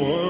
one.